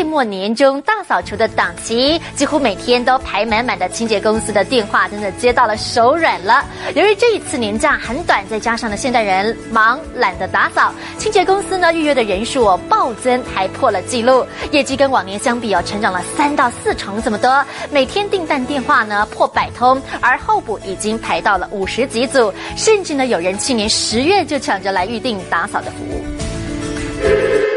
岁末年终大扫除的档期，几乎每天都排满满的清洁公司的电话，真的接到了手软了。由于这一次年假很短，再加上呢现代人忙懒得打扫，清洁公司呢预约的人数暴增，还破了纪录，业绩跟往年相比哦成长了三到四成这么多，每天订单电话呢破百通，而候补已经排到了五十几组，甚至呢有人去年十月就抢着来预定打扫的服务。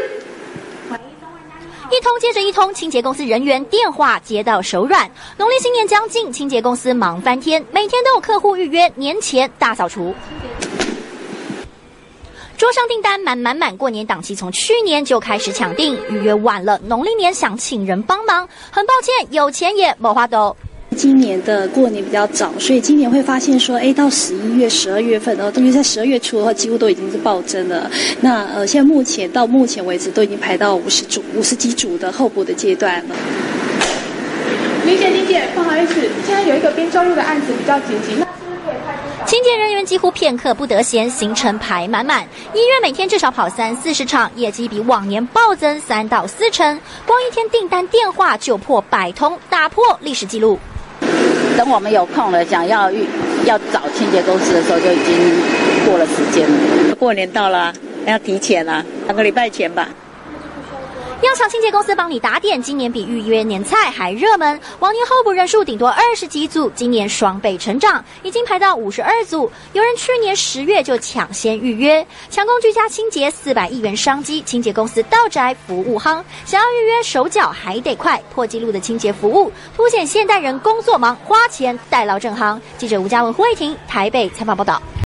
通接着一通，清洁公司人员电话接到手软。农历新年将近，清洁公司忙翻天，每天都有客户预约年前大扫除。桌上订单满满满，过年档期从去年就开始抢订，预约晚了，农历年想请人帮忙，很抱歉，有钱也没花兜。今年的过年比较早，所以今年会发现说，哎，到十一月、十二月份，然后特别在十二月初的话，几乎都已经是暴增了。那呃，现在目前到目前为止，都已经排到五十组、五十几组的候补的阶段了。林姐，林姐，不好意思，现在有一个滨州路的案子比较紧急，那是不是可以快速？清洁人员几乎片刻不得闲，行程排满满。医院每天至少跑三四十场，业绩比往年暴增三到四成，光一天订单电话就破百通，打破历史记录。等我们有空了，想要要找清洁公司的时候，就已经过了时间了。过年到了，要提前啊，两个礼拜前吧。要抢清洁公司帮你打点，今年比预约年菜还热门。往年候补人数顶多二十几组，今年双倍成长，已经排到五十二组。有人去年十月就抢先预约，强攻居家清洁四百亿元商机，清洁公司到宅服务夯，想要预约手脚还得快，破纪录的清洁服务，凸显现代人工作忙，花钱代劳正行。记者吴嘉文、胡伟婷台北采访报道。